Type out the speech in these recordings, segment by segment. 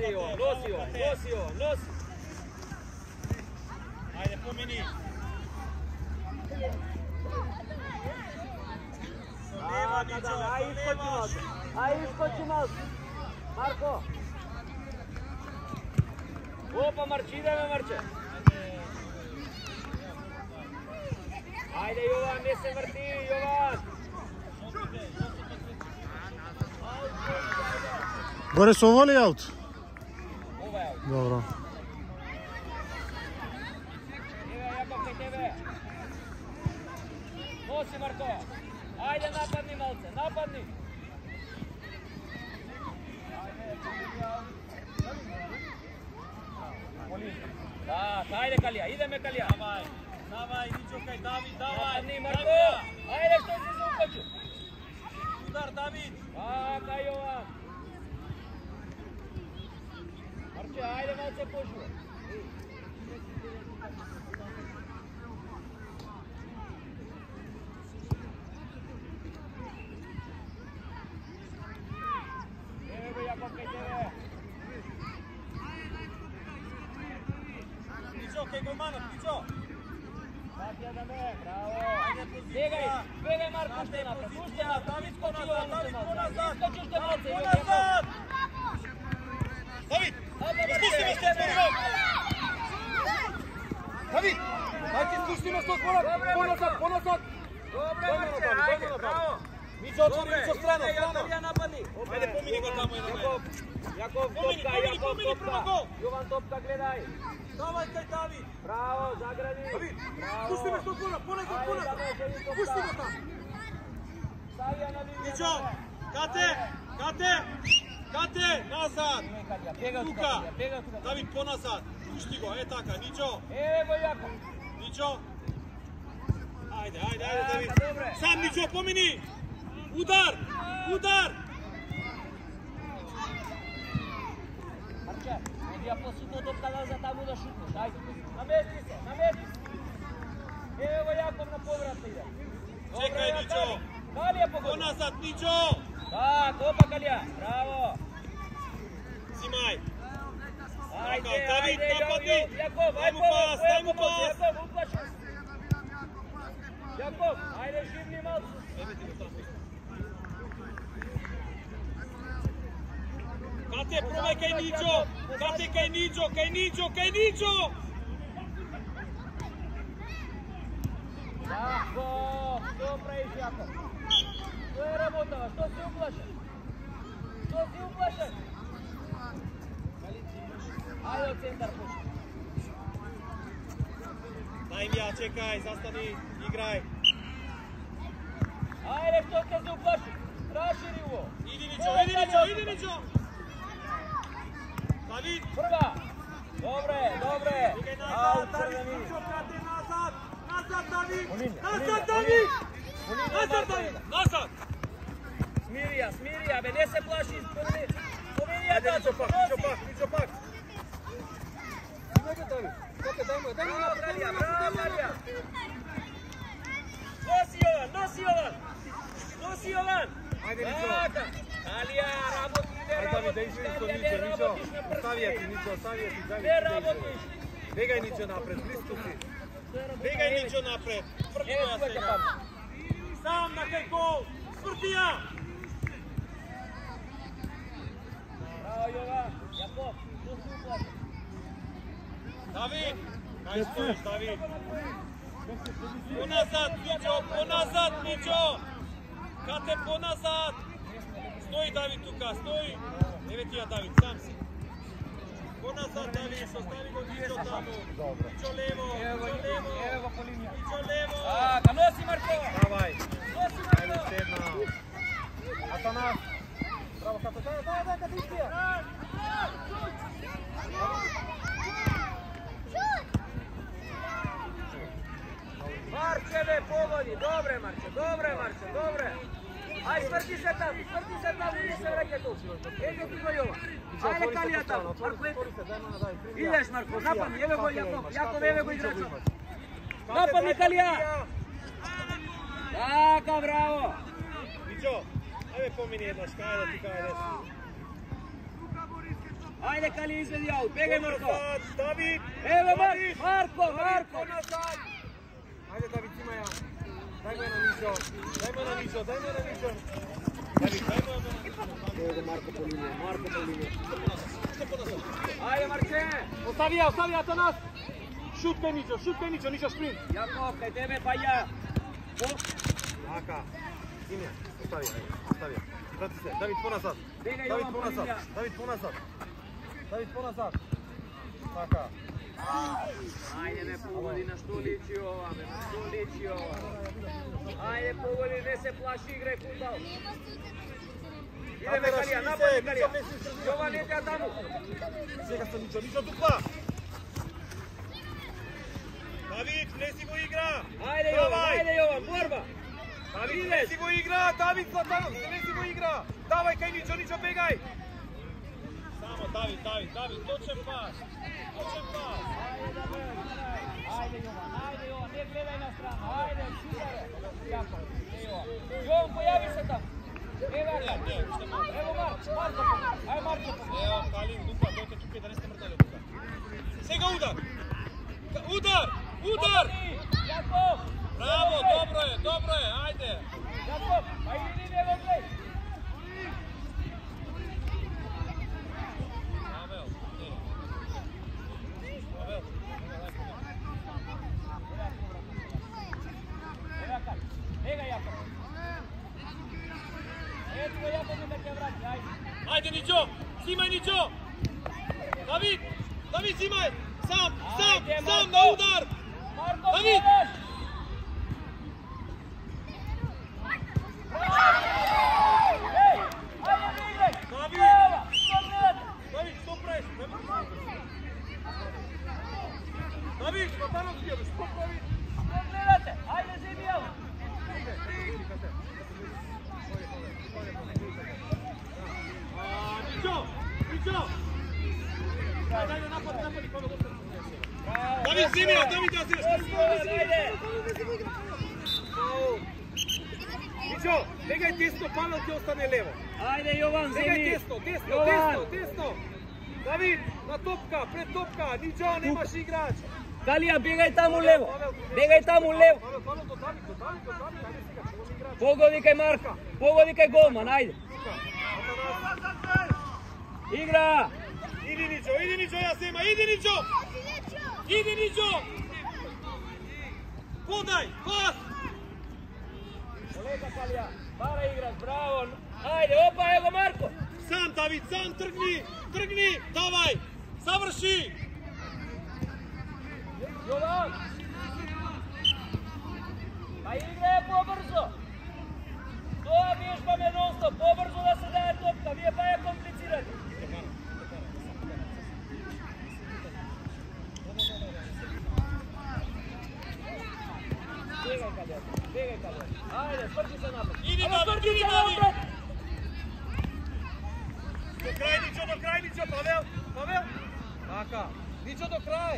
Dale vos, Lucio, Lucio, Lucio. Ahí después vení. Ah, ahí es Cochimos, ahí es Cochimos. Marco. Opa, marchida na marcha. Ajde, Jovan, gdje se vrti, Jovan? Gore su voli. tebe. Nosi Marko. Ajde napadni malce, napadni. Da, ajde Kalija, ideme Kalija. Давај, давај, Ничо кај Давид, давај. Napadni Marko. Ajde što si se ukoču. Удар, Давид. Така Jovan. Marče, ajde malce pošu. Evo Jakov kod tebe. Ничо кај голманот, Ничо. Patja da me, bravo. Bjegaj, bjegaj Marko što je napad. Pušti napad, Давид iskoči поназад, Jovan Давид što malce. поназад. Iskoči što Malce. Jovan, Поназад. Давид, Ajde, спусти ме Marko, што ideme. зборувам. Давид, дај ти спусти ме што зборувам. Добре, Поназад, Марко. поназад. Dobre, Дојде Marče, напади, ajde, дојде напади. bravo. Ничо, отвори, Ничо, страна, Ideme, страна. Jakovija napadni. Ajde, pomini ga tamo jedan Jakov, Jakov, Pomini, topka, pomini, Jakov, pomini, prema topka. gol. Jovan, topka, gledaj. Давај кај Давид. Bravo, zagradi. Давид, Bravo. спусти ме што зборувам. Поназад, Ajde, поназад. da može i topka. Пусти ме таму. Stavi ja na liniju. Ничо, кате, кате, кате, назад. Тука. Давид поназад. Пушти го, е така, Ничо. Evo Jakov. Ничо. Ајде, ајде, ајде, Давид. Така. Сам Ничо, помини. Удар, удар. Vidi ja posudno topka nazad tamo da šutneš, ajde. Namesti se, namesti se. Evo Jakov na povrat ide. Dobro, Čekaj, Jakov. Ničo. Kalija pogodi. Поназад, Ничо. Tako, Pakalija, bravo. Simaj. Ajde, ajde, vai, Jakov, ajde, mu pas, daj vai, pas. Jakov, uplaši. Jakov, ajde, živni malo. Kate, probaj kaj ničo, kate, kaj ničo, kaj ničo, kaj ničo. Tako, dobro. Jandova, što si uplašen? Što si uplašen? Ajde od centar puši. Daj im ja, čekaj, zastani, igraj. Ajde, što kad se uplaši? Raširi ovo. Idinićo, Idinićo, Idinićo! David! Prva! Dobre, dobre! Au, crveni! Nazad, nazad, David! Nazad, David! Nazad, David! Nazad! Be ne se plaši. Spomeni, spomeni ja Ајде, Ничо tato, пак, Ничо пак, Ничо пак. Давид. Кате, дај му, дај му Bravo, напред, дај Kalija, му bravo, напред, дај му Kalija. напред. Nosi Jovan, nosi Jovan. Nosi Jovan. Ajde, Nico. Така. Kalija, raboti, ne Ајде, Давид, да rabotiš, излези со Kalija, Ничо, ne Ничо. rabotiš na Оставија ти. Ничо, Давид. Ne ти rabotiš. излези. Бегај Ничо напред, близко си. Бегај Ничо напред. Ја je сега. kapam. Сам на кај гол. Ја. Давид! Хай стоїш, Давид! Поназад, Митьо! Поназад, Митьо! Кате, поназад! Стой, Давид, тука! Стой! Еве тия, а Давид, сам си! Поназад, Давид! Остави го Митьо таму! Митьо лево! Митьо лево! Митьо Ајде кај да ти кај да си. Kalija izvedi aut, begaj Marko. Назад, Давид! Mar- Давид! Marko. назад! Ајде, Давид, има ја. Дај ме на Ничо. Дај ме на Ничо, дај ме на Ничо. Давид, дај ме на Ничо. Evo Marko po linije, Marko po linije. Ajde Marče. Остави ја, остави ја, Атанас. Шут кај Ничо, шут кај Ничо, Ничо шпринт. Jakov, kaj tebe pa ja. Така. Име, остави ја, остави ја. Врати се, Давид понасад. Бегај, Давид. Полинја. Давид понасад. Давид понасад. Така. Ajde me pogodi na što liči ova, me, na što liči ova. Ajde pogodi, ne se plaši, igraj futbal. Ideme Kalija, napadi Kalija. Jovan, ide ja tamo. Сега со Ничо, Ничо тупа. Давид, влези во игра. Давај. ajde Jovan, borba. Давид, Идеш. влези во игра. Давид Златанов, влези во игра. Давај кај Ничо, Ничо бегај. Само Давид, Давид, Давид, точен пас. Точен пас. Ajde Jovan, ne gledaj na stranu, ajde, super. Jakov, ide Jovan. Jovan, pojavi se tamo. Evo Jakov. Evo Marko, Marko, ajde Marko. Ево, Калин, тупа, дојте тука да не сте мртали тука. Сега удар. Удар! Удар! Jakov, Bravo, dobro je, dobro je, ajde. Ајде, Давид, зими, зимаш. Jovan, ajde! Ничо, бегај тесно, Павел ќе остане лево. Ajde, Jovan, Бегај zimi! тесно, тесно, Jovan! тесно, тесно. Давид, на топка, пред топка, Ничо, немаш играч. Tamo levo! Bjegaj tamo levo! Павел, Павел, до Давид, до Давид, до Давид, ајде сега, Idi Niđo, idi Niđo, ja se ima, idi Niđo! Idi Niđo! Podaj, pas! Kolega Kalija, para igraš, bravo! Ajde, opa, evo Marko! Sam David, sam trgni, trgni, davaj! Završi! Jovan! Pa igraj pobrzo! To vježba pa me non stop, pobrzo da se daje topka, pa je komplicirana. je komplicirati. Bjegaj Kalija, bjegaj Kalija. Ajde, sprči se napred. Idi, Ajde, David, sprči idi, se David. napred. До крај, Ничо, до крај, Ничо, Павел, Павел. Така, Ничо до крај.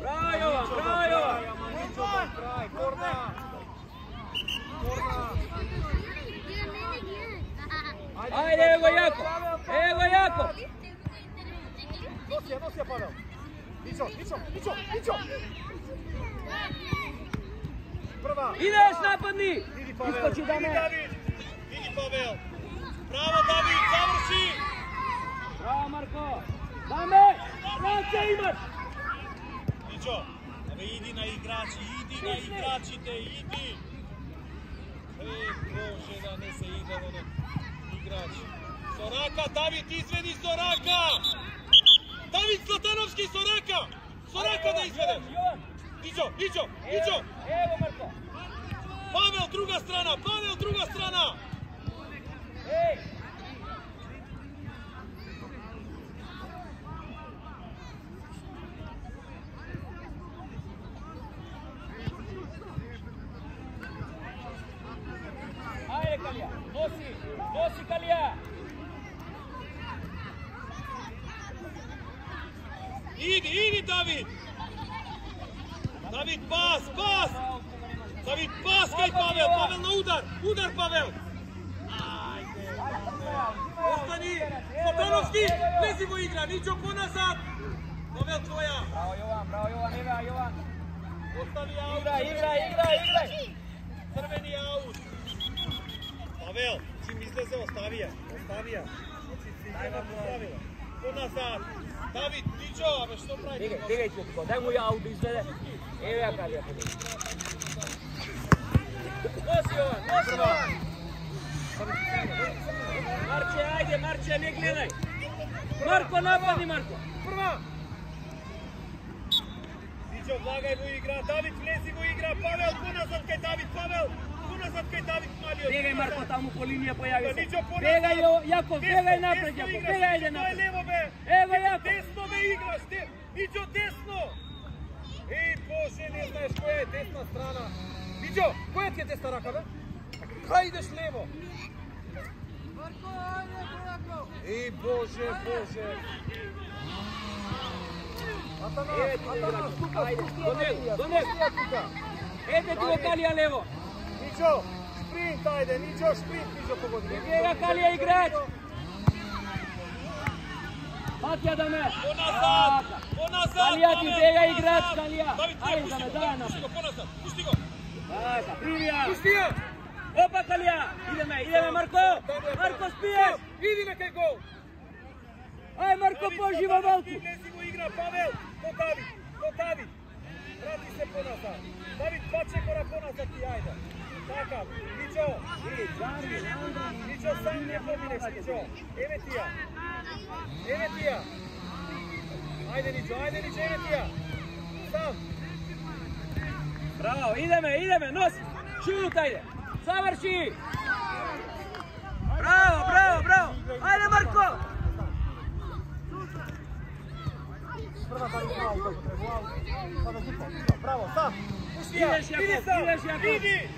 Bravo Jovan, bravo Jovan! Ничо до крај, корна. Корна. Ajde, evo ga Jako! Evo ga Jako! Носи ја, носи ја, Павел. Ничо, Ничо, Ничо, Ничо. Прва. Ideš napadni! Иди, Павел. Iskoči da Иди, me! Давид. Иди, Павел. Браво, Давид, заврши. Bravo Marko! Dame! Vraće imaš! Ничо, абе иди на играчи, иди на играчите, иди. Е, Боже, да не се иде на играч. Сорака, Давид, изведи Сорака! Давид Златановски, Сорака! Сорака да изведе! Jovan! Ничо, Ничо, Evo, Ничо! evo Marko! Павел, друга страна, Павел, друга страна! Ej! Ajde Kalija, nosi, nosi Kalija! Иди, иди, Давид! Давид, пас, пас! Давид, пас кај Павел, Павел на удар, удар Павел! Остани! Златановски Давид, влези во игра, Ничо поназад. Павел твоја. Браво Јован, браво Јован, игра Јован. Остави аут. Игра, игра, игра, игра. Црвени аут. Павел, чим излезе, остави ја. Остави ја. Значи, си Kod nazad. David, ti čo, što pravi? Digaj, digaj Kupko, daj mu ja auto izvede. Evo ja kad ja podijel. Nosi Jovan! Marče, ajde, Marče, ne gledaj! Marko, napadni Marko! Prva! Tiđo, vlagaj mu igra, David, vlezi mu igra, Pavel, punazad kaj David, Pavel! Поназад кај Давид Малиот. Бегај, Марко, таму по линија појави се. Ничо, поназад. Бегај, Јаков, Десно, бегај напред, Јаков, играш, бегај, ајде Ничо, тој е напред. лево, бе. Ево, Јаков. Десно бе играш, те. Ничо, десно. Еј, Боже, не знаеш која е десна страна. Ничо, која ти е десна рака, бе? Кај идеш лево? Еј, Боже, Боже. Атанас, да Атанас, тука, Ајде, тука, тука, тука. Ете ти во Калија лево. Ничо, шпринт, ајде, ничо, шпринт, ничо погоди. Бега Калија играч. Матја да ме. Поназад, поназад. Калија ти Павел, бега поназад. играч, Калија. Давид, Ајде пусти да ме, го, дај пусти напред. го, поназад, пусти го. Прими ја. Пусти ја. Опа Калија. Идеме, идеме Марко. Марко спиеш. Идиме кај гол. Ај Марко пожива Валку. Влези во игра, Павел, до Давид, до Давид. Врати се поназад. Давид, паче кора поназад и Takav, Mićo, Mićo sam ne pobineš, Mićo. Evetija, Evetija. Ajde Niđo, ajde Niđo, Sam. Bravo, ideme, ideme, nos. me, nosi. Šut, ajde. Završi. Bravo, bravo, bravo. Ajde Marko. Prva pa Bravo, sam. Ideš Jakov, ideš Jakov.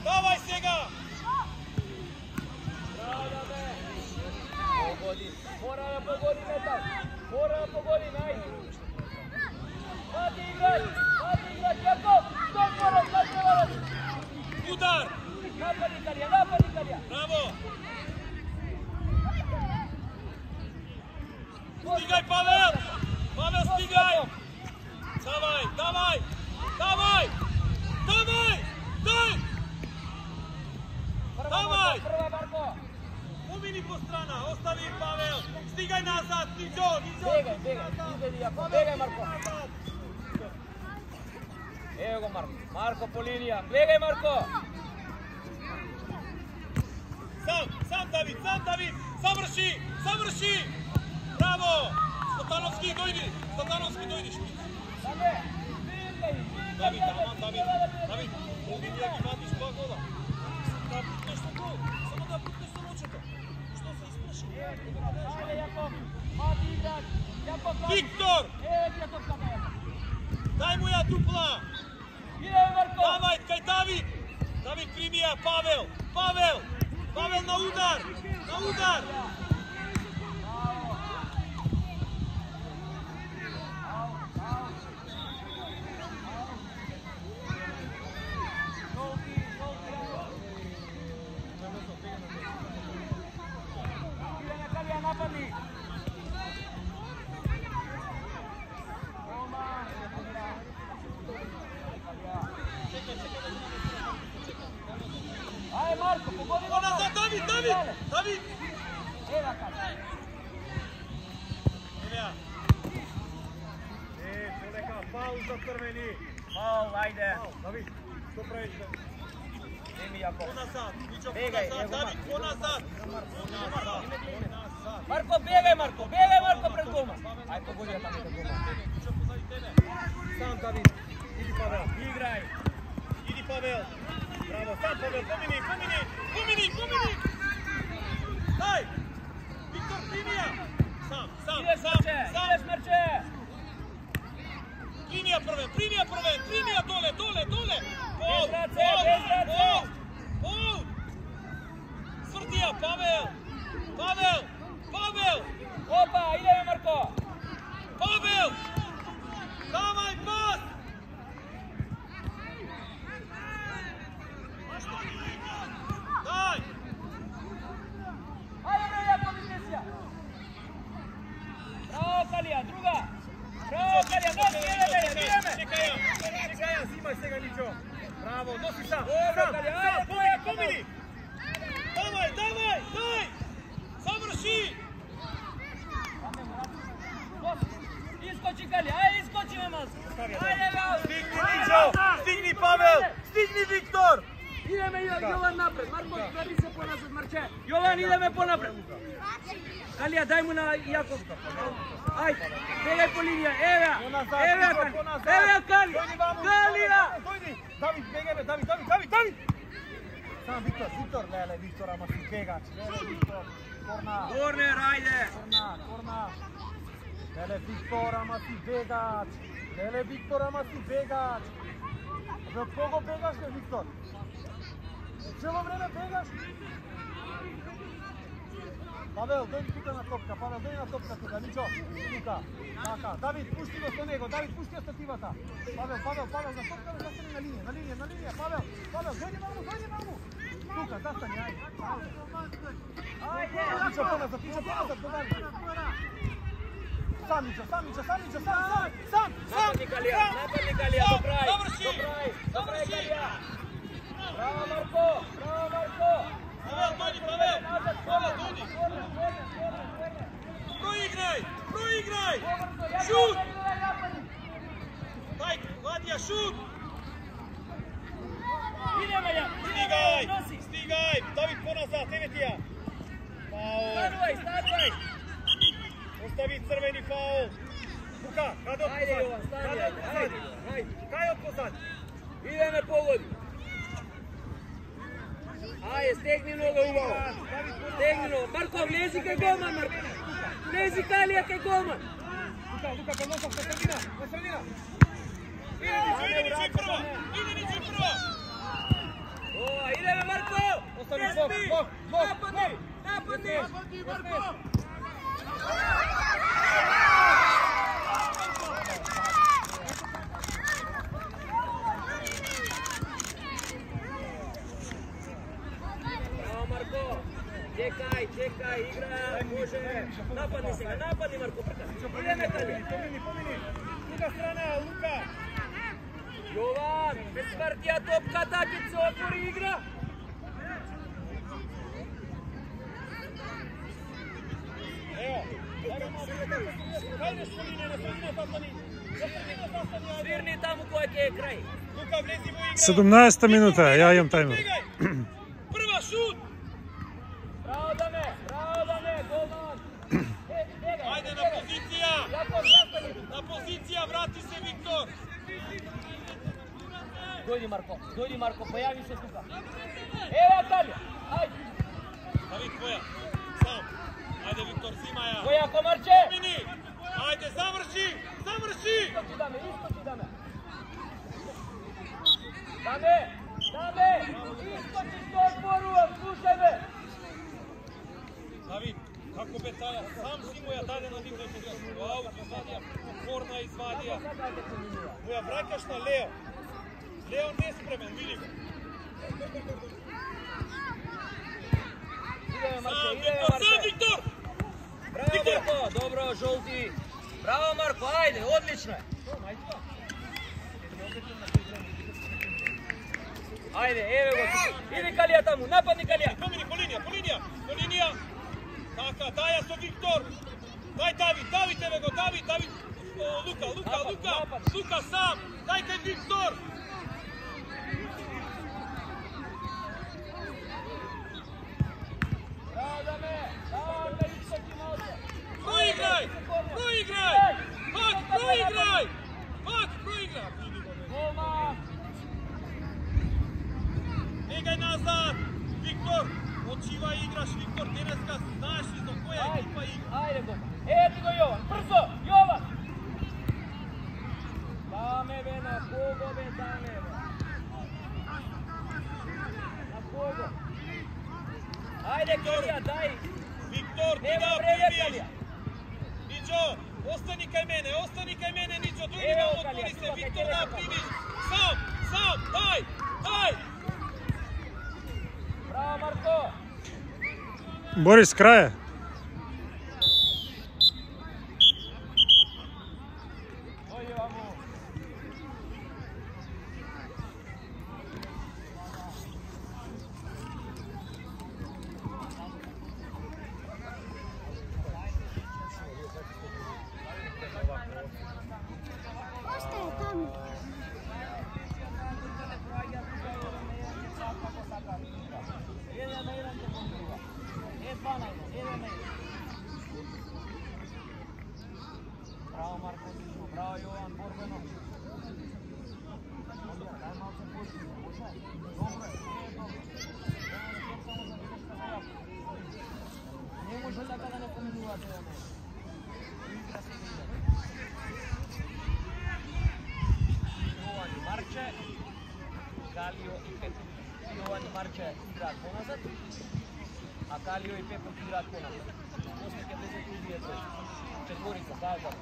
ја. Идеш, Јаков, Иди сам. идеш, Јаков. Иди. Давај сега. Погоди. Мора да погоди метал. Мора да погоди, најди. Вади играч, вади играч, Јаков. Што мора, што треба да Удар. Напади Калија, напади Калија. Браво. Стигај, Павел! Павел, стигај! Давај, давај! Марко. Помини по страна, остави Павел! Стигај назад, Ничо, Ничо! Бегај, бегај, Јаков, бегај Марко. Ево го Марко. Марко по линија. Бегај Марко. Сам, сам Давид, сам Давид! Заврши, заврши! Браво! Статановски, дојди! Статановски, дојди, Шмиц! Даме. Бегај. Давид, аман, Давид, Давид, овде ние ги вадиш два гола. Да путнеш со гол, само да путнеш со ночето. Што се испраши? Ајде Јаков. Вади играч. Јаков. вади. Виктор, дај му ја дупла. Давај, кај Давид. Давид прими ја, Павел, Павел, Павел на удар, на удар. Mićo, Luka, Maka, David, pušti ga sto nego, David, pušti ga sto Tivata. Pavel, Pavel, Pavel, za potkale, zastani na linije, na linije, na linije, Pavel, Pavel, dođi mamu, dođi mamu. Luka, zastani, aj. Ajde, Mićo, ponazad, Mićo, ponazad, do David. Sam, Mićo, sam, Mićo, sam, Mićo, sam, sam, sam, sam, sam. Napadni Galija, do kraj, do kraj, do kraj Galija. Bravo Marko, bravo Marko. Pavel, dođi, Proigraj! Proigraj! Šut! Daj, Vladija, šut! Ide Velja! Stigaj! Stigaj! David ponazad, Temetija! Faul! Stadvaj, stadvaj! Ostavi crveni faul! Luka, kada otpozad? Kada otpozad? Kaj otpozad? Ide me pogodi! Ajde, stegni u Stegni noga! Marko, vlezi kaj golman, Marko! Vlezi Kalija kaj golman. Тука, тука, кај носов, на средина, на средина. Иде Ничо, иде Ничо и прва. Иде Ничо и прва. O, ideme Marko. Ostavi Ne Чекай, чекай, игра. може. Напади сега, напади, Марко, приказ. Ідеме далі. Поміни, поміни. Друга страна, Лука. Јован, без партија топка, така се отвори игра. Ево, Свирни таму кој ќе е 17 минута, я имам таймер. Dojdi Marko, dojdi Marko, pojavi se tuka. Evo Kalija, ajde. Давид твоја. Сам. Ајде Виктор, зима ја. Koja komarče. Мини. Ајде заврши. Заврши. Iskoči Dame, iskoči Dame. Dame, Dame, iskoči s tog boruva, slušaj me. Давид, како бе таја? Сам си му ја даде на Виктор Тодор. Вау, извадија. Корна извадија. Му ја враќаш на Лео. Лео неспремен, види го. Ideme Marko, Сам Виктор, сам. Виктор. Viktor. Marko, dobro, žolti. Bravo Marko, ajde, odlično je. Ajde, evo go. Idi Kalija tamo, napadni Kalija. Помини по линија, по линија, по линија. Така, даја со Виктор. Дај Давид, Давид еве го, Давид, Давид. Лука, Лука, Лука. Лука сам. Дај кај Виктор. Проиграј! Проиграј! Пак, проиграј! Пак, проиграј! Види го, бе. Golman. Бегај назад! Виктор, очива играш, Виктор, денеска знаеш ли за која Ajde, екипа игра? ajde Golman. Evo ti go Jovan, brzo, Jovan. Dame be na kogo be dame be. Na Ajde, Kelija, daj! Viktor, ti ga prebijaš! Niđo, ostani kaj mene, ostani kaj mene, Niđo, drugima otvori se, Viktor da primiš! Sam, sam, daj, daj! Bravo, Marko! Борис, края. Браво Марко, одлично. Браво Јован, борбено. Ondje, daj malce pusti. Može? Dobro je, sve je dobro. Danas je samo za greška za така да не поминувате ја не. Игра се. Јован Марче, Галио и Петро. Јован Марче играат поназад, akali joj petom igra penal. Posle 52 je to. Četvorica, Gagar.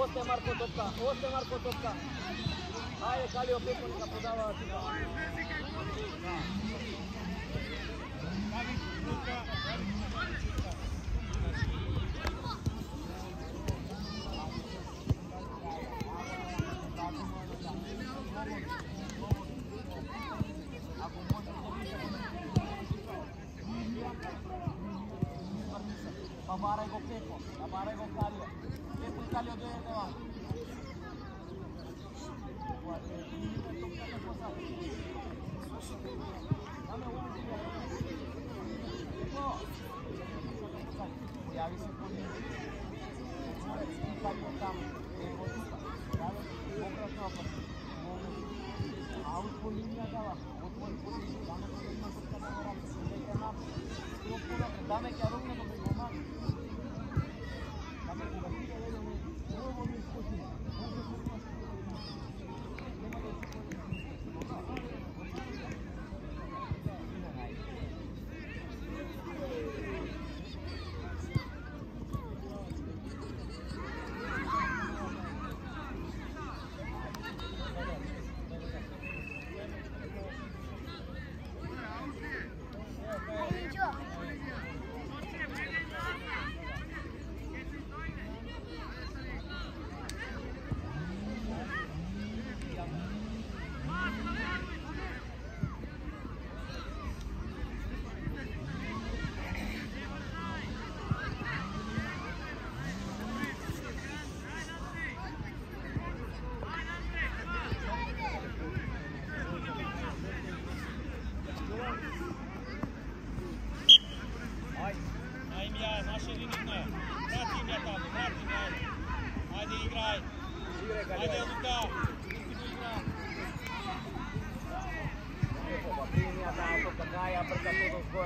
Ostaje Marko Topka, ostaje Marko Topka. Ajde, Kali opet neka prodava Topka. Kali Topka, Kali Topka. veces puede impacto tan deportista, ¿vale? Demócrata abajo, out bowling में आता हुआ बहुत बहुत बोलिंग करना करना करना करना करना करना करना करना करना करना करना करना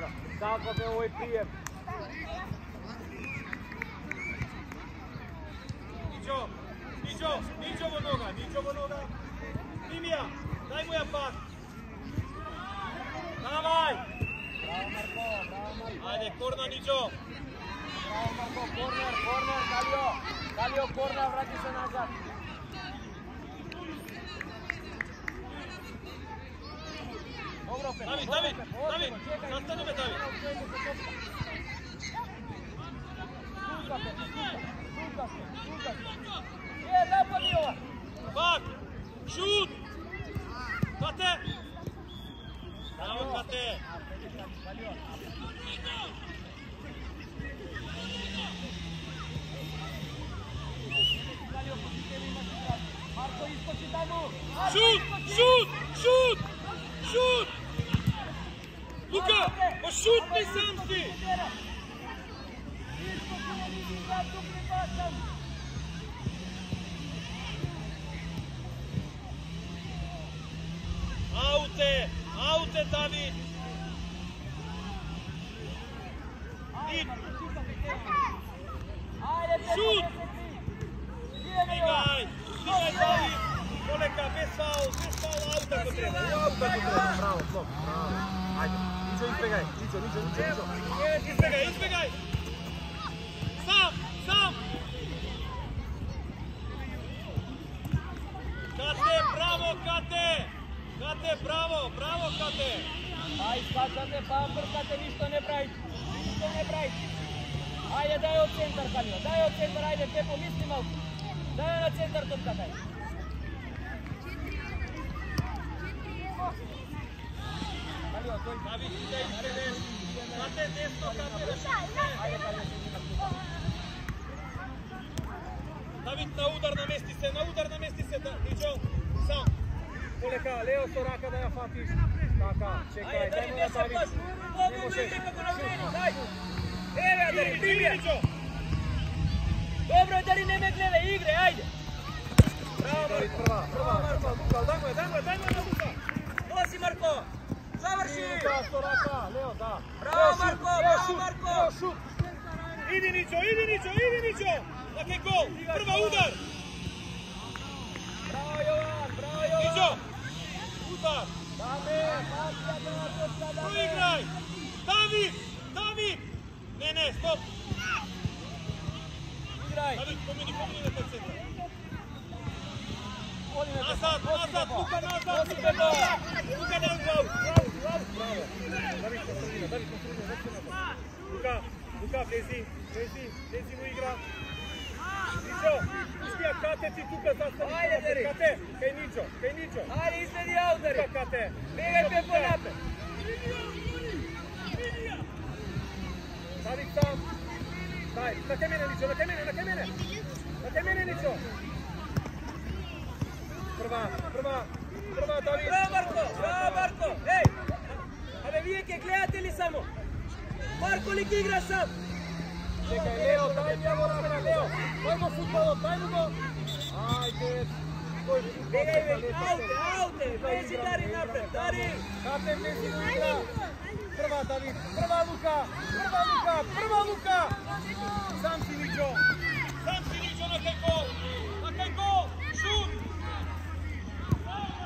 Voilà. Ça, on fait. Nicio, Nicio, Nicio Bonoga, Nicio Bonoga. Dai moja pas. Dawaj! Brawo Marko, brawo Marko. Ajde, korna Bravo Marko, Kalio. Kalio, vrati. David, David, David, zastaneme David. Je, daj pod Ivan. Bak, šut. Kate. Bravo, Kate. Marko, iskoči tamo! Šut! Šut! Šut! Šut! Luka, pa šutni sam ti! Aute, aute David! Šut! Stigaj, stigaj David! Koleka, bez faul, bez faul, ko treba, ko treba, bravo, bravo. Избегај, Ничо, Ничо, Ничо. Избегај, избегај. Сам, сам. Кате, браво, Кате. Кате, браво, браво, Кате. Ај, скачате, па бркате, ништо не правите. Ништо не правите. Ајде, дај од центар, Калио. Дај од центар, ајде, Пепо, мисли малку. Дај на центар топка, дај. David na udar namesti se, na udar namesti se, Niđo, sam. Poleka, leo Soraka da ja fatiš. Taka, čekaj, dajmo da Evo, Darin, primjer. Dobro, Darin, ne me igre, ajde. Bravo, Marko. Prva, prva, prva, Marko. Dajmo je, dajmo je, dajmo Marko. Marko. Završi! Leo, da. Bravo Marko, bravo Marko! Idi Nico, idi Nico, idi Dakle, gol, prva udar! Bravo Jovan, bravo Jovan! Nico! Udar! Dame, pasja, pasja, dame! Proigraj! David, David! Ne, ne, stop! Igraj! David, na taj centar! Nazad, nazad, kuka nazad, kuka nazad! Dali, construi, dai, Luca, Luca, vlezi, vlezi, vlezi mu igra. Nicio, știa cate ți tu că s-a stărit. Cate, pe Nicio, pe Nicio. Hai, este de audere. Luca, cate. Vine pe pânate. Dali, stai. Dai, la che mene Nicio, la che mene, la che mene. La che mene Nicio. Prova, prova, prova David. Bravo Marco, bravo Marco. Ehi. Вие ке гледате ли само? Марко ли игра сам? Чекај, Лео, дај ми ја во рака, Лео. Дај му футболот, дај му го. Ајде, Бегај, бе, ауте, ауте. Влези, дари напред, дари. Кате влези во игра. Прва Давид, прва Лука, прва Лука, прва Лука. Сам си Ничо. Сам си Ничо на кај гол. На кај гол. Шут. Ау.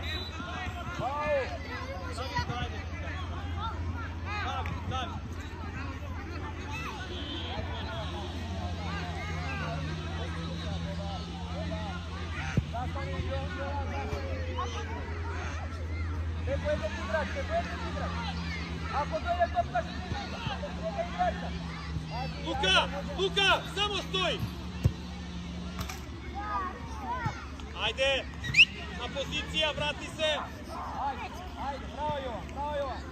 Давид, ајде. Давид, Давид. Пепо, ете ти играч, Пепо, ете ти играч. Ако дојде топка, ще ти играч. играчка. Лука, Лука, само стои. Ајде, на позиција, врати се. Ајде, ајде, браво Јован, браво Јован.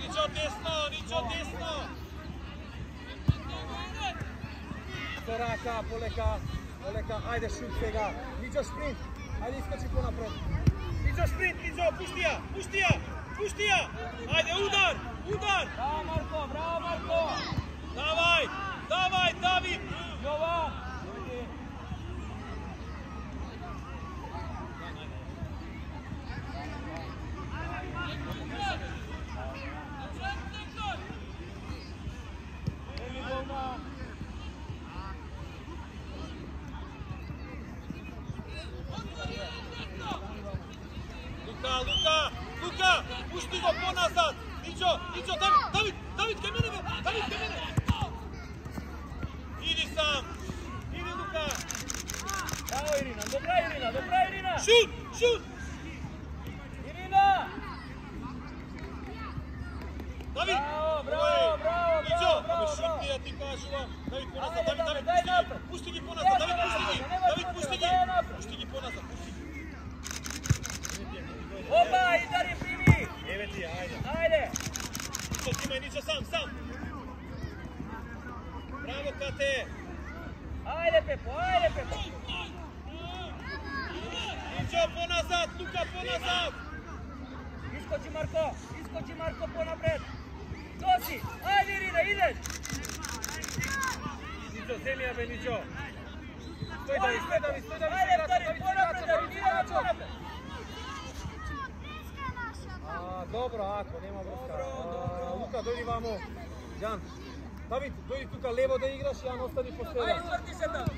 Ничо десно, ничо десно. Со рака, полека, полека. Ајде шут сега. Ничо шпринт. Ајде искачи понапред. Ничо спринт, ничо, пушти ја, пушти ја, пушти ја. Ајде, удар, удар. Браво Марко, браво Марко. Давай! Давай, Давид! Йова! čekate! Ajde Pepo, ajde Pepo! Ićo ponazad, Luka po ponazad! Iskoči Marko, iskoči Marko ponapred! To si, ajde Rina, ideš! Niđo, zemlja me Niđo! Stoj Davi, stoj Davi, stoj Davi, stoj Davi, stoj Davi, stoj Davi, stoj Davi, dobro, ako nema vrska. Luka, dođi vamo. Jan. Давид, дојди тука лево да играш, Јан остани по Ајде, среда. сврти се там.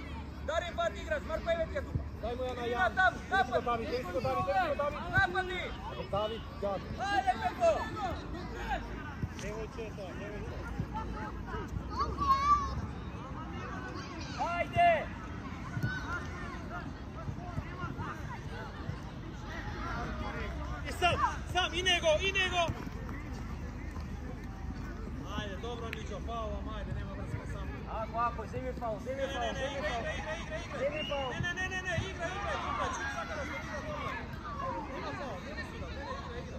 Дари пат играч, Марко еве ти е тука. Дај му ја на Јан. там, напад. Давид, Давид, го Давид. Напади. Давид, Џан. Ајде Пепо. Невојче тоа, невојче. Ајде. И сам, сам, и него, и него. dobro, Niđo, pao ovam, ajde, nema brzka samo. Ako, ako, zimi pao, zimi pao, zimi pao. Zimi pao. Ne, ne, ne, ne, ne, igra, igra, igra, čuj sad kada smo igra dobro. Nema pao, ne, ne, igra, igra.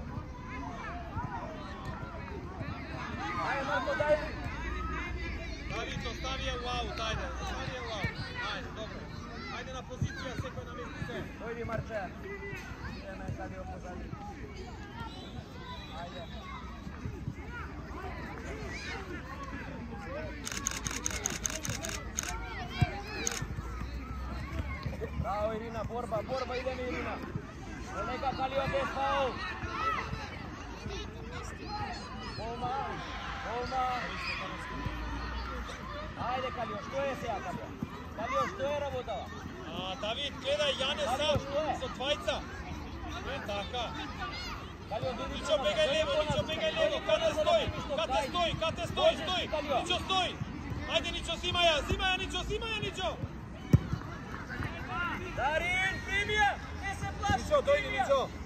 Ajde, Marko, daj. Davito, stavi je u aut, ajde, stavi je u aut. Ajde, dobro. Ajde na poziciju, ja sekoj na mjestu sve. Ojdi, Marče. Ne, ne, sad je opozadnje. Борба, борба, идеме, Ирина. Нека Калио без фаул. Голма, голма. Ајде, Калио, што е сега, Калио? Калио, што е работава? А, Давид, гледај, Јане сам, е? со двајца. Не така. Ничо бегај лево, ничо бегај лево, кате што кате стои, кате стои. Калио. Ничо стои. Ајде, ничо, зима ја, зима ја, ничо, зима ја, ничо. Дарин, Лицо, дойни лицо.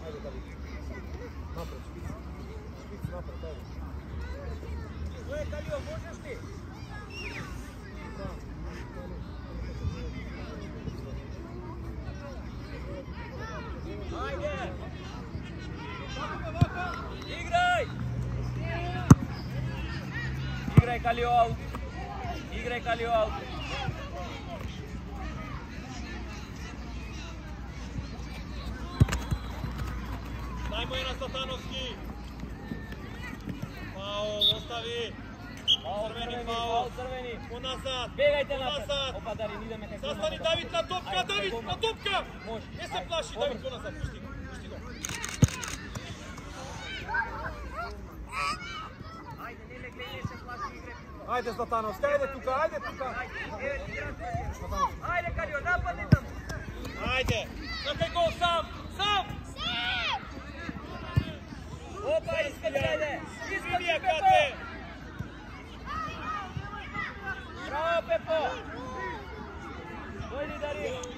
Ajde Zlatanov, ajde tuka, ajde tuka. Ajde Kaljo, napadni nam. Ajde, zakaj gol sam, sam. Opa, ispred mene. Ispred Pepo. Bravo Pepo. Dojdi Dario.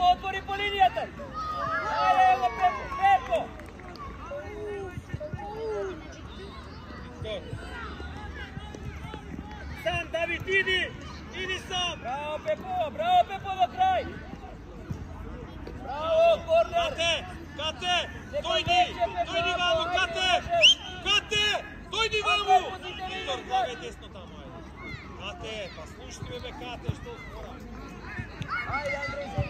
Пепо, отвори по линијата. Ајде, ево, Пепо, Пепо. Сам, Давид, иди. Иди сам. Браво, Пепо, браво, Пепо, до крај. Браво, корнер. Кате, Кате, дојди, дојди ваму, Кате. Кате, дојди ваму. Виктор, гледај десно таму, ајде. Кате, па слушни бе, Кате, што збора. Ајде, Андреј,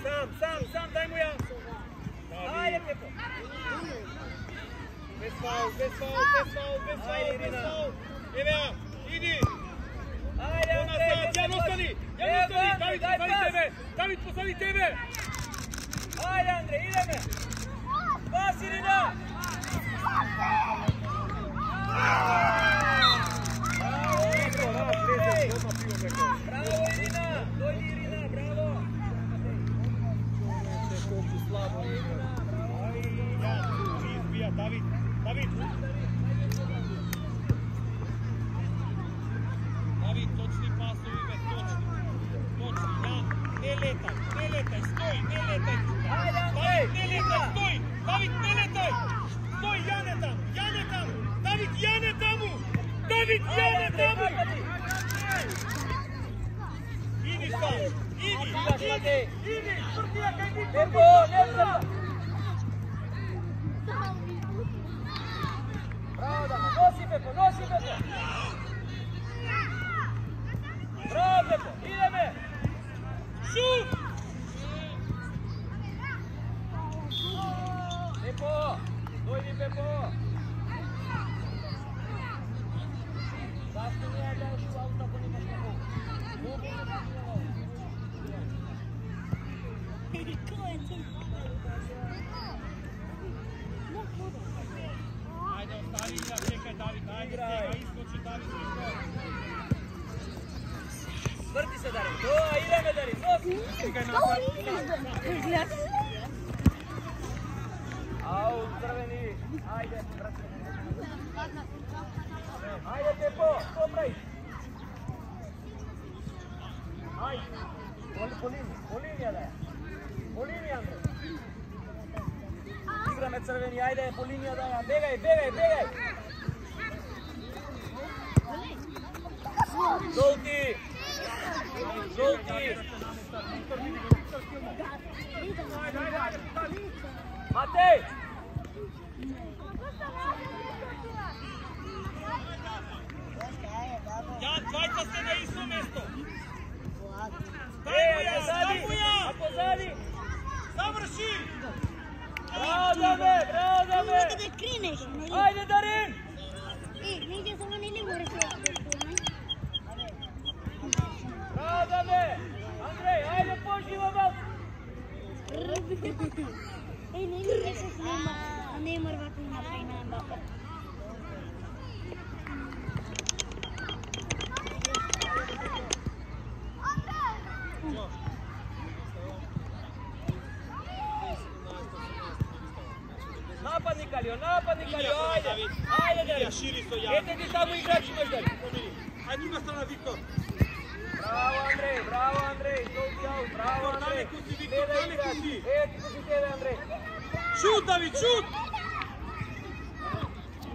Сам, сам, Давид. Ајде, Пепо. Сам, сам, сам, дај му ја. Ајде, Пепо. Без фаул, без фаул, без фаул, без фаул, Ајде, без Ирина. фаул. Еве ја, иди. Ајде, Андреј. Поназад, Јан остани, Јан Ево, остани, Андреј, Давид дај позади пас. тебе, Давид позади тебе. Ајде, Андреј, идеме. Пас, Ирина. Браво, Андреј. Браво, Ирина. Дојди, Ирина, Јан, ти избија, Pepo. Doi di Pepo. Pastinya ada dua auto penimpas Pepo. Ajde, ostali Vrti se Darin, to, ideme Darin, nos! Čekaj na crveni. Ajde, brate. Ajde, Tepo, popravi. Ajde. Poli, po liniji, po liniji je. Po liniji, Andrej. Igra me crveni, ajde, po liniji je. Begaj, begaj, begaj. Žuti. Žuti. Matej. Bravo, Dame, bravo, Dame. Да ме кринеш, нали? Ajde, Darin. Е, негде само не ни мораш да го Bravo, Dame. Andrej, ajde, poživo malo. Ей, не ни беше снима, а не мървата на фейна Ajde, Илија, Darin. шири со Јан. Ете ti tamo igrač imaš, Darin. Помири. Ајде друга страна, Виктор. Bravo, Andrej, bravo, Andrej. Dolgi out, bravo, Viktor, Andrej. daleko si, Viktor, Gledaj daleko igrač. si. Eti ko si tebe, Andrej. Шут, Давид, шут!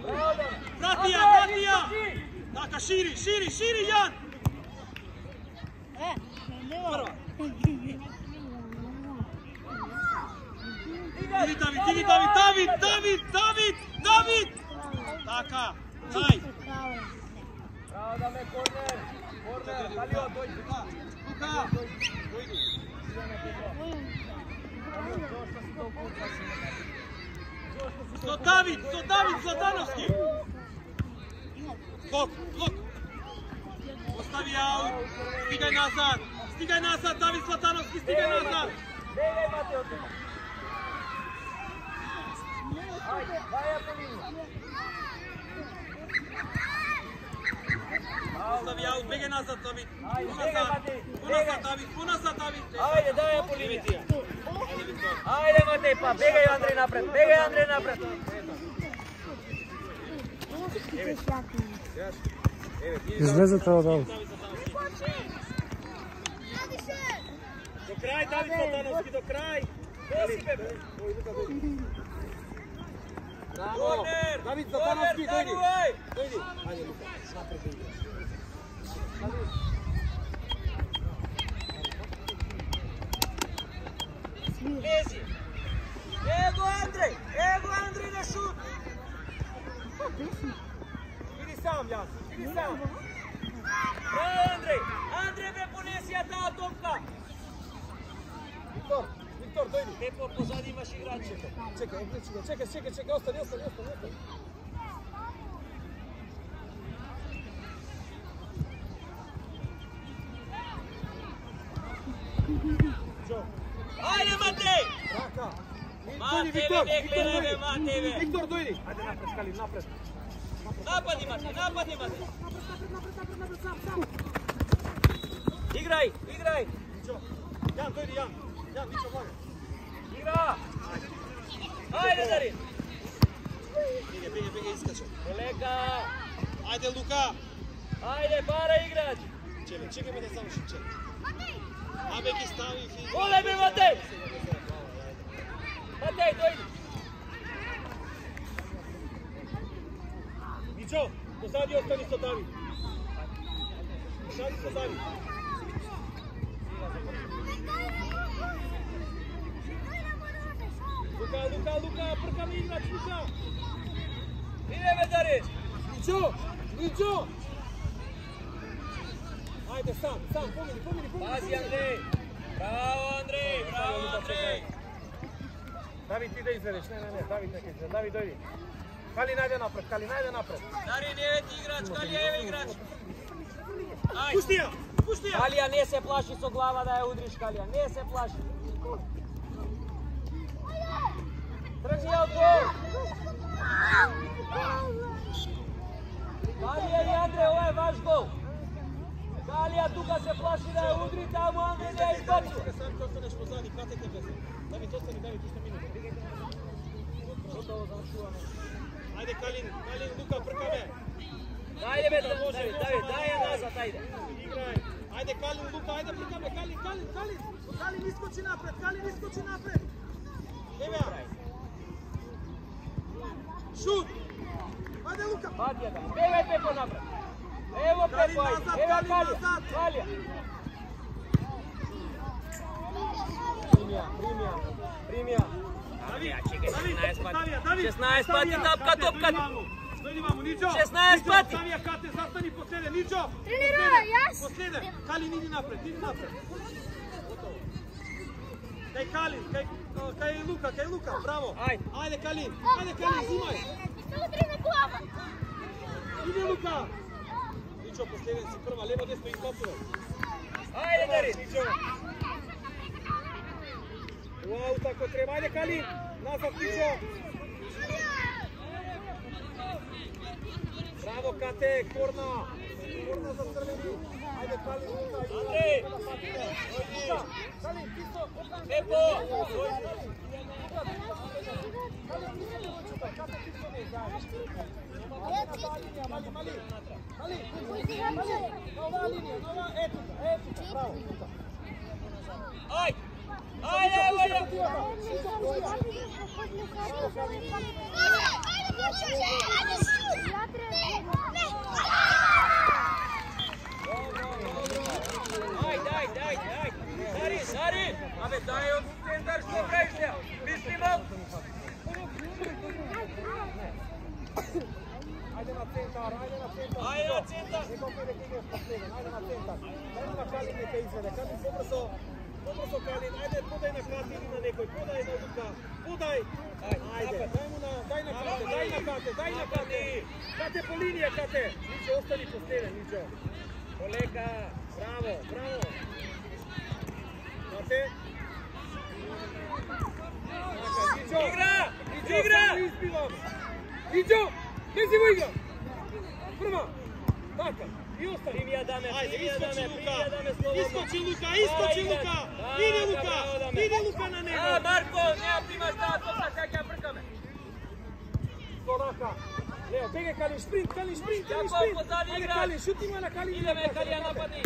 Bravo, Darin. Vrati ја, Andrej, vrati ја! iskoči. Така, шири, шири, шири, Јан! Jaka, daj! Bravo, da me korner! Korner, Dalio, dođi! Luka! Dođi! Zotavić, Zotavić, Zlatanovski! Blok, blok! Ostavi aut, stigaj nazad! Stigaj nazad, David Zlatanovski, stigaj nazad! Ne, imate od toga! Ajde, daj ja po liniju! Остави аут, бегај назад, Давид! Ајде, бегај, Поназад, Матеј, поназад, бегај. Давид, поназад, Давид! Ajde, daj ja po Еме liniju. ти ја. Ајде, Виктор. Ajde, Matej, pa begaj Andrej napred, begaj Andrej napred. Излезете од аут. До крај, Давид Златановски, до крај! Desi, bebe. Korner, Давид korner, Затановски, дојди. taguaj. Дојди. Ајде, Лука. Напред да Lezi. Evo Andrej, evo Andrej na šut. Иди сам, Јан. Иди сам. Bravo Andrej, Andrej bre ponesi ja ta topka. Виктор, Виктор, дојди. Lepo pozadi imaš igrače. Чекај, го. Чекај, чекај, чекај, остани, остани, остани, остани. Ajde Matej. Така. И Дојди, Матеве, Виктор, не Виктор, гледаме, дојди. Матеве. Виктор, дојди. Ајде напред, Кали, напред. Napadi Matej, napadi Matej. Igraj, igraj. Мичо. Јан, дојди, Јан. Јан, Мичо, вага. Igra. Ajde Darin. Бегај, бегај, бегај, искаче. Kolega. Ајде, Лука! Ajde, para igrač. Чекај, чекај ме да заврши, чекај. Абе ги стави и... Оле бе Матej. Matej, dojdi. Мичо, позади остани со Давид. Шади со Давид. Лука, Лука, Лука, пркаме играч, Лука. Ideme Darin. Мичо, Мичо. Ајде сам, сам, помини, помини, помини. Pazi Andrej. Bravo Andrej, bravo Andrej. Давид, ти да изведеш. Не, не, не, Давид нека изведе. Давид, дојди. Кали најде напред, Кали најде напред. Evo ti igrač, Kalija, evo igrač. Ajde. Пусти ја! Пусти ја! Kalija, ne se plaši so glava da je udriš, Kalija, ne se plaši. Drži ja gol. Kalija i Andrej, ovo je vaš gol. Kalija, тука се плаши да ја удри таму, а не да ја избачи. Тука сам ќе останеш позади, кате те без. Давид, остани, Давид, уште минута. Готово завршуваме. Ајде Калин, Калин, Лука, пркаме. Дајде бе, Давид, Давид, дај ја назад, ајде. Играј. Ајде Калин, Лука, ајде пркаме. Калин, Калин, Калин. Калин искочи напред, Калин искочи напред. Еве. Шут. Ајде Лука. Ја да. Бегај Ајде. назад, Калија. назад. Калија. Примија, примија, примија. Давид, чекај, Давид, 16 пати. Ставија, Давид. 16 пати тапка Кате, топка. дојди ваму. Дојди ваму, Ничо. 16 Ничо, пати. Ставија Кате, застани последен, Ничо. Последен, јас. Последен. Калин, иди напред, иди напред. Кај Калин, кај, кај Лука, кај Лука, браво. Ајде. Ајде Калин, ајде Калин, зимај. Што го трена глава? Иди Лука. Ничо, последен си прва, лево десно и копува. Ајде, Дарин. Ничо. Уау, тако треба. Ајде Калин, назад Ничо. Браво Кате, корна. Корна за црвени. Ајде Лука. Андреј. Лука, Калин, тисо, Пепо. Мали, мали. Мали, на оваа линија, на оваа, ето, ето, браво, Лука. Ај. Ајде, ајде. Ајде, ајде, ајде, ајде. Дарин, Дарин. Абе, дај од центар што правиш ја. Мисли малку. Центар, ајде на центар. Ајде на центар. Некој ќе ќе идеш последен, ајде на центар. Ајде на Калин нека изведе. Калин побрзо, побрзо Калин. Ајде подај на Кати или на некој, подај на Лука. Подај. Ајде, дај му на, дај на Кате, дај на Кате, дај на Кате. Кате по линија, Кате. Ниче, остани последен, Ниче. Полека, браво, браво. Кате. Така, Ничо. Игра, Ничо, игра. само избивам. Ничо, влези во игра. Прва. Така, и остани. Примија даме, Ајде, искочи даме, Лука. Искочи Лука, искочи Ајде. Лука. Да, да, Лука, браво, даме. иди Лука на А, него. Марко, нема примаш таа топка, ќе ја пркаме. Со рака. Лео, бегај Калин, шпринт, Калин, шпринт, Јако, шпринт. Ајде. Калин, шути има на Калин. Идеме, Калија нападни.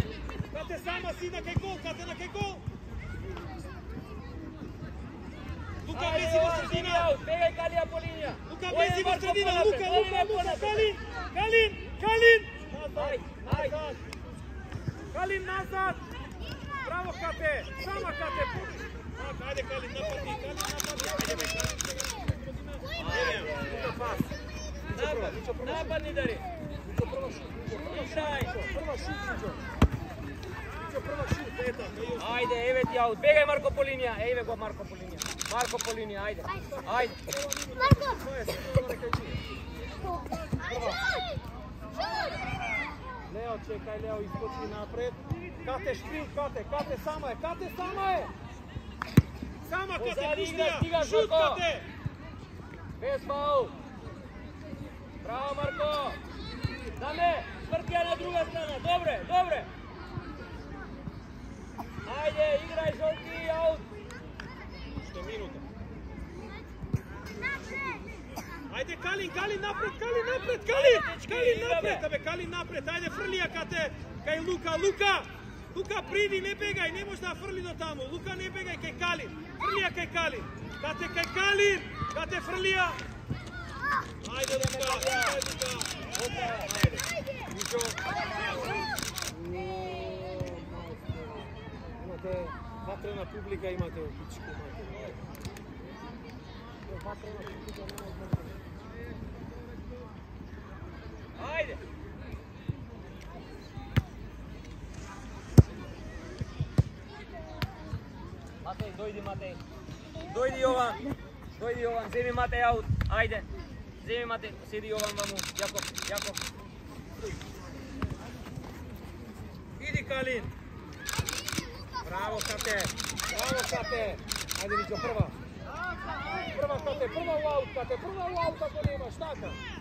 Кате сама си на кај гол, кате на кај гол. Лука влези во средина. бегај Калија по линија. Лука влези во средина. Лука, Лука, Лука. Калин, Калин, Калин. Ај, ај. Назад. Калин назад. Браво, Кате. Сама Кате. Така, Ајде Калин, нападни, Калин, нападни. Ајде бе, Калин. Ничо пас. Напад, нападни дари. Ничо прва шут, Ничо прва шут. Играј. Ничо, прва шут, Ничо. Ничо прва шут, ето. Ајде, еве ти аут. Бегај Марко по линија. Еве го Марко по линија. Марко по линија, ајде. Ајде. Тоа е сигурно дека ќе Лео, чекај, Лео, искочи напред. Кате шпринт, Кате, Кате сама е, Кате сама е. Сама Кате, Позади пусти играч, ја. стига, Шут. Кате. Без фаул. Браво Марко. Даме, врти ја на друга страна. Добре, добре. Ајде, играј жолти, Ајде Калин, Калин напред, Калин напред, Калин! Калин напред, абе Калин напред. Ајде фрли ја кате кај Лука, Лука! Лука приди, не бегај, не може да фрли до таму. Лука не бегај кај Калин. Фрли ја кај Калин. Кате кај Калин. Кате фрли ја. Ајде Лука, ајде Лука. Опа, ајде. Ничо. Имате ватрена публика, имате имате. Ватрена публика, немате. Матеј, дојди Матеј. Дојди Јован. Дојди Јован, земи Матеј аут. Ајде. Земи Матеј, седи Јован ваму. Јаков, Јаков. Иди Калин. Браво, Кате! Браво, Кате! Ајде, Ничо, прва. Прва, Кате, прва у аут, Кате, прва у аут, ако немаш, така.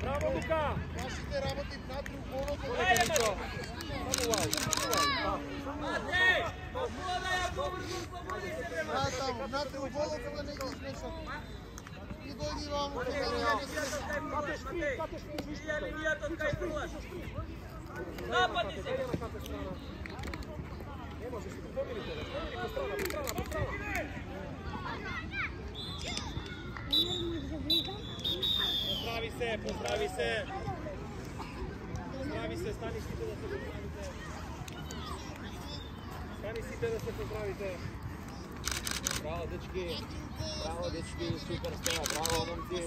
да ме. Ево, Дари! Иде, Калија. Опа, пас! Ајде! Браво, Лука. Марко! Само вау, само вау. Матеј! Послода ја побрзо, слободите, бре, Марко. Внатре у голову да не ги смешам. И дојди вамо. Кате шпи, кате шпи, виж Илја линијата од кај прваш. Нападни се! Не можеш, помирите, бе. Помири по страна, по страна, по страна. Postavi se, postavi se. Postavi se, stani site da se pozdravite. Stani site da se pozdravite. Bravo, dečki. Bravo, dečki, super ste, bravo, momci.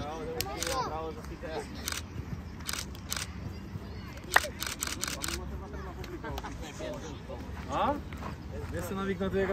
Bravo, dečki, bravo za site. A? Jaz se naviknem tega